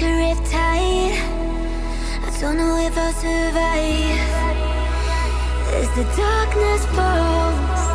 like a riptide. I don't know if I'll survive as the darkness falls.